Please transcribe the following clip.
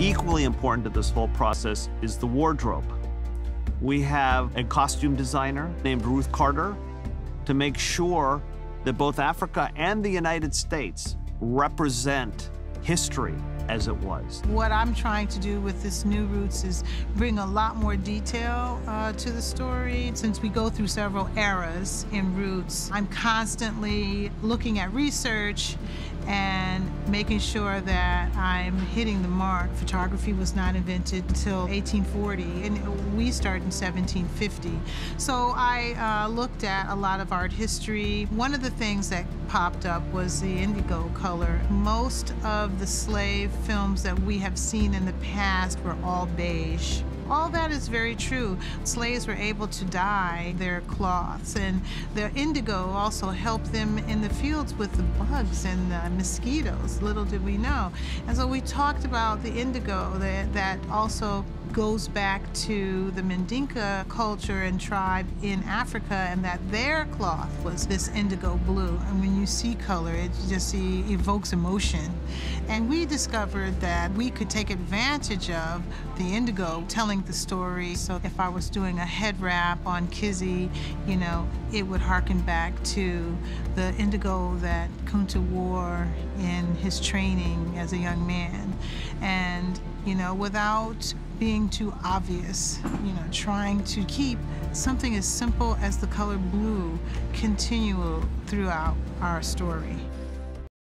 Equally important to this whole process is the wardrobe. We have a costume designer named Ruth Carter to make sure that both Africa and the United States represent history as it was. What I'm trying to do with this New Roots is bring a lot more detail uh, to the story. Since we go through several eras in Roots, I'm constantly looking at research and making sure that I'm hitting the mark. Photography was not invented until 1840, and we start in 1750. So I uh, looked at a lot of art history. One of the things that popped up was the indigo color. Most of the slave films that we have seen in the past were all beige. All that is very true. Slaves were able to dye their cloths, and the indigo also helped them in the fields with the bugs and the mosquitoes. Little did we know. And so we talked about the indigo that, that also goes back to the Mandinka culture and tribe in Africa and that their cloth was this indigo blue. And when you see color, it just evokes emotion. And we discovered that we could take advantage of the indigo telling the story. So if I was doing a head wrap on Kizzy, you know, it would harken back to the indigo that Kunta wore in his training as a young man. And, you know, without being too obvious, you know, trying to keep something as simple as the color blue continual throughout our story.